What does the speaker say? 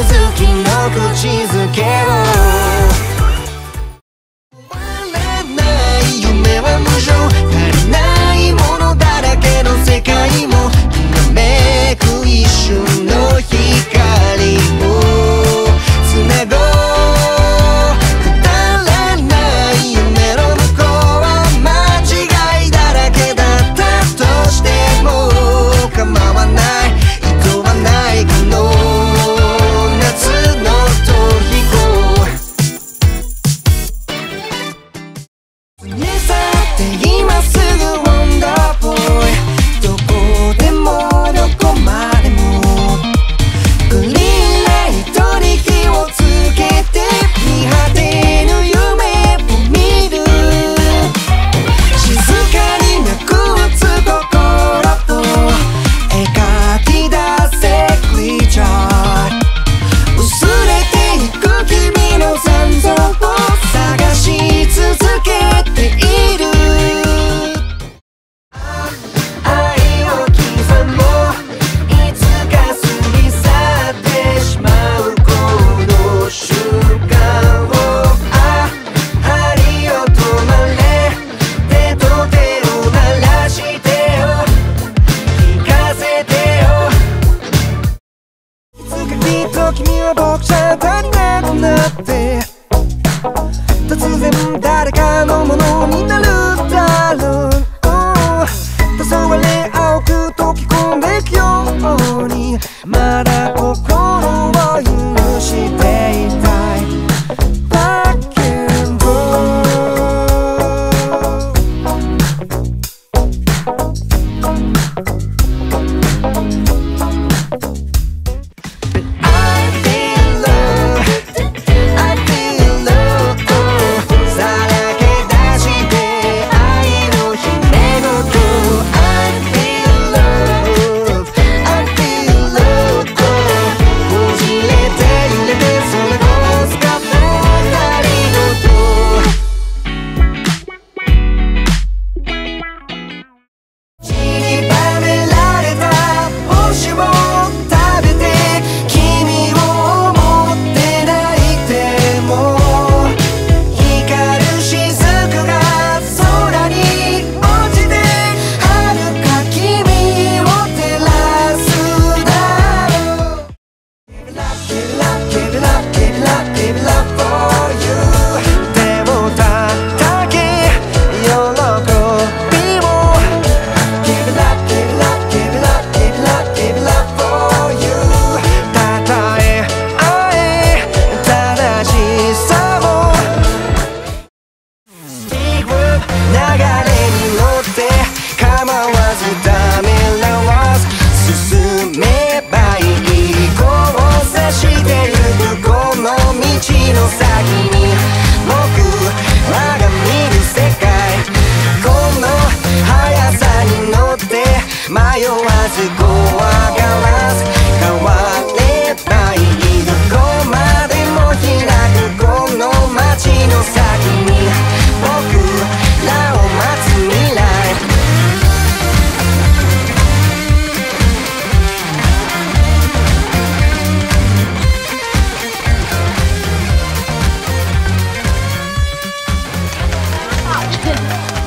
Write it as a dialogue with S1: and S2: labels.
S1: 続きの口づけを Listen.